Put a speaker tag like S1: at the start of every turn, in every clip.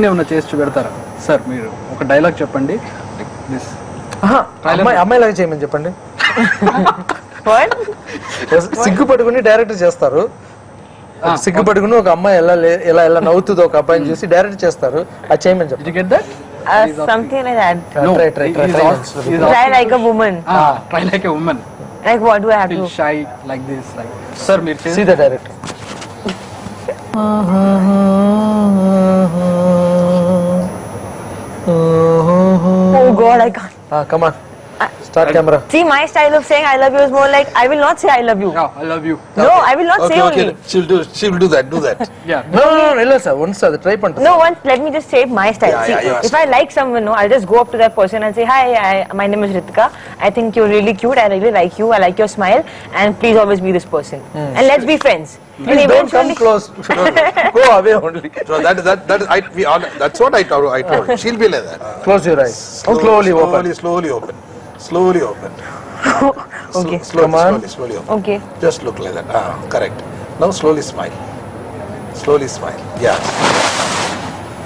S1: Scene ఏమైనా చేసి చూపెడతారా? Sir మీరు ఒక డైలాగ్ చెప్పండి. దిస్
S2: అమ్మాయి అమ్మాయిలాగా చేయమని చెప్పండి. సిగ్గు పట్టుకుని డైరెక్ట్ చేస్తారు. సిగ్గు పట్టుకుని ఒక అమ్మాయి ఎలా ఎలా ఎలా నవ్వుతుందో ఒక అబ్బాయిని చూసి డైరెక్ట్ చేస్తారు. అది చేయమని చెప్పండి.
S1: సార్ మీరు
S3: God, I can't.
S2: Ah, come on. Start camera.
S3: See, my style of saying I love you is more like I will not say I love you.
S1: No, I love you.
S3: No, okay. I will not okay, say
S4: okay.
S3: only.
S4: She'll do. She'll do that. Do that.
S1: yeah.
S2: No, no, no, no, sir. Once sir, try panna.
S3: No, once. Let me just say my style.
S4: Yeah,
S3: See,
S4: yeah, yeah,
S3: if I like someone, no, I'll just go up to that person and say, Hi, I, my name is Ritika. I think you're really cute. I really like you. I like your smile. And please always be this person. Mm. And let's be friends. Hmm.
S2: Please don't come close. no, no. Go away only.
S4: So that is that that is I, we, that's what I told. I told. Uh-huh. She'll be like that.
S2: Close your eyes. Slowly, slowly,
S4: slowly
S2: open.
S4: Slowly open. Slowly open.
S3: Okay.
S4: Sl- slowly,
S2: Come on.
S4: slowly, slowly open.
S3: okay.
S4: Just look like that. Ah, correct. Now slowly smile. Slowly smile. Yeah.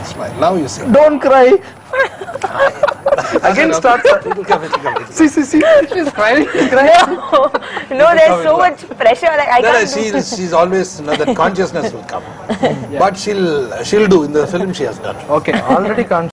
S4: Smile. Now you see.
S2: don't cry again start see see see
S1: She's crying.
S3: no, there's so much pressure. Like I
S4: No, no,
S3: can't. do-
S4: she's, she's always you know, that consciousness will come, but she'll she'll do in the film she has done.
S1: Okay.
S2: already con